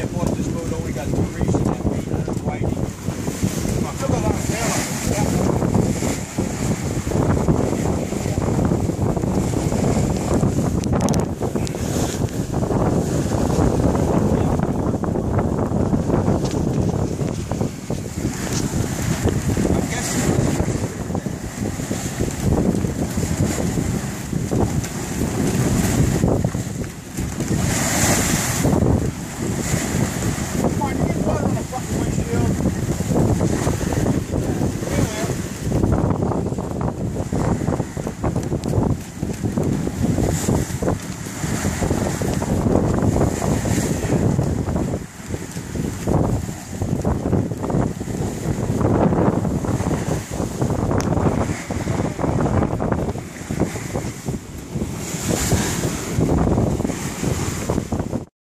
minute water this boat only got two reasons.